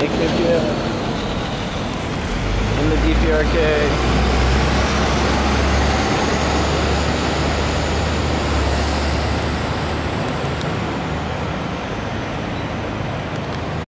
In the DPRK.